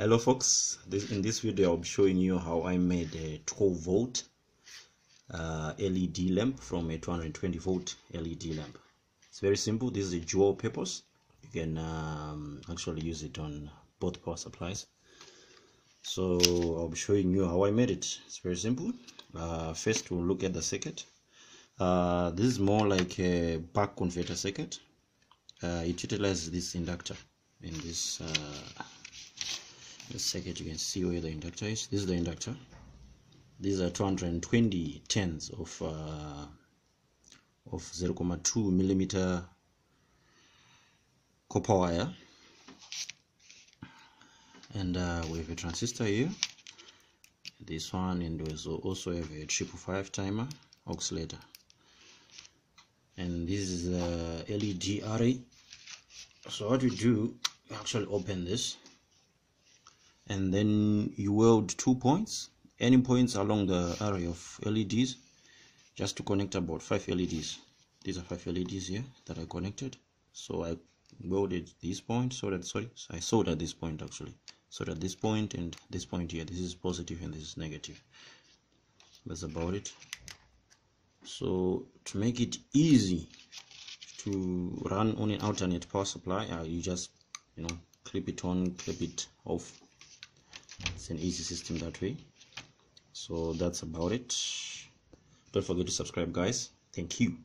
hello folks. This in this video i'll be showing you how i made a 12 volt uh, led lamp from a 220 volt led lamp. It's very simple. This is a dual purpose. You can um, actually use it on both power supplies. So i'll be showing you how i made it. It's very simple. Uh, first we'll look at the circuit. Uh, this is more like a buck converter circuit. Uh, it utilizes this inductor in this uh, this circuit you can see where the inductor is. This is the inductor. These are 220 tens of uh, of 0.2 millimeter copper wire. And uh, we have a transistor here. This one and we also have a triple five timer oscillator. And this is the LED array so what we do actually open this and then you weld two points any points along the array of LEDs just to connect about five LEDs these are five LEDs here that I connected. So I welded this point so that sorry so I soldered this point actually. So that this point and this point here. This is positive and this is negative. That's about it. So to make it easy to run on an alternate power supply uh, you just you know clip it on clip it off it's an easy system that way. So that's about it. Don't forget to subscribe guys. Thank you